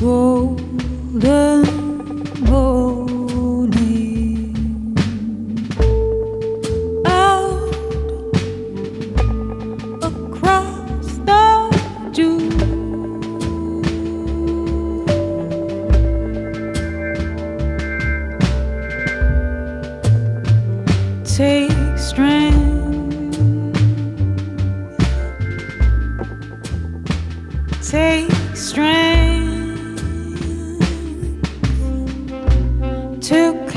golden morning out across the Take strength. Take strength. took